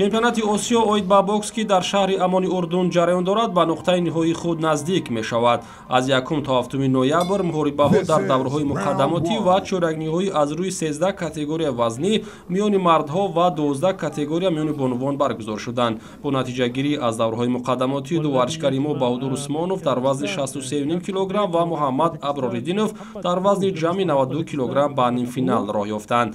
чемпионати осиё оид ба бокс ки дар шаҳри амони урдун ҷараён дорад ба нуқтаи ниҳоии худ наздик мешавад. Аз якум то ҳафтуми ноябр муҳорибаҳо дар давраҳои муқаддамотӣ ва чоракниҳоӣ аз рӯи сездаҳ категория вазнӣ миёни мардҳо ва дувоздаҳ категория миёни бонувон баргузор шуданд. Бо натиҷагирӣ аз давраҳои муқаддамотӣ ду варзишгари мо баҳодур усмонов дар вазни 63 кг ва муҳаммад аброриддинов дар вазни ҷамъи 92 кг ба нимфинал роҳ ёфтанд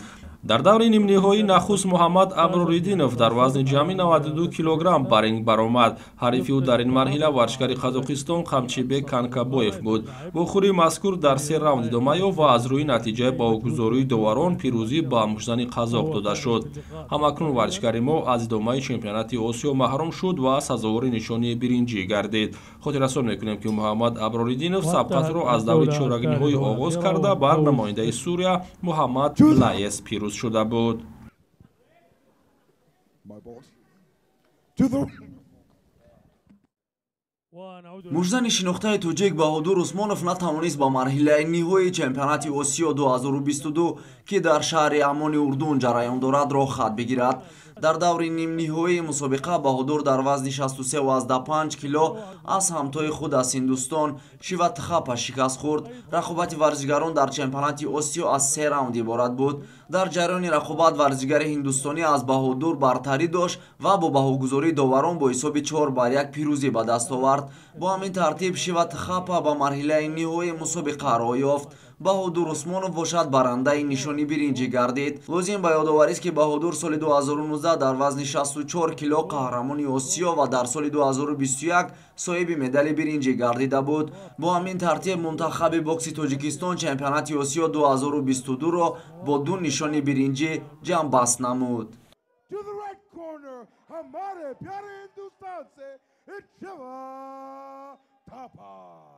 дар даври нимниҳоӣ нахуст муҳаммад аброриддинов дар вазни ҷамъи 92 килограмм ба ринг баромад. Ҳарифи ӯ дар ин марҳила варзишгари қазоқистон қамчибек канкабоев буд. Вохӯрии мазкур дар се раунд идома ёфт ва аз рӯи натиҷаи боғгузории доварон пирӯзӣ ба мушзани қазоқ дода шуд. Ҳамакнун варзишгари мо аз идомаи чемпионати осиё маҳрум шуд ва сазовори нишони биринҷӣ гардид. Хотиррасон мекунем ки муҳаммад аброриддинов сабқатро аз даври чоракниҳоӣ оғоз карда бар намояндаи сурия муҳаммад лаес пирӯз шуда буд муждани шинохтаи тоҷик баҳодур усмонов натавонист ба марҳилаи ниҳоии чемпионати осиё 2022 ки дар шаҳри амони урдун ҷараён дорад роҳ хат бигирад. Дар даври нимниҳоии мусобиқа баҳодур дар вазни 63 кило аз ҳамтои худ аз ҳиндустон шиватхапа шикаст хӯрд. Рақобати варзишгарон дар чемпионати осиё аз се раунд иборат буд. Дар ҷараёни рақобат варзишгари ҳиндустонӣ аз баҳодур бартарӣ дошт ва бо баҳогузории доварон бо ҳисоби 4 бар 1 пирӯзӣ ба даст овард бо ҳамин тартиб шиватхапа ба марҳилаи ниҳоии мусобиқа роҳ ёфт. Баҳодур усмонов бошад барандаи нишони биринҷӣ гардид. Лозим ба ёдоварист ки баҳодур соли 2019 дар вазни 64 кило қаҳрамони осиё ва дар соли 2021 соҳиби медали биринҷӣ гардида буд. Бо ҳамин тартиб мунтахаби бокси тоҷикистон чемпионати осиё 2022-ро бо ду нишони биринҷӣ ҷамъбаст намуд. Ҳамаре пяре ҳиндустан се It's Shiva Tapa.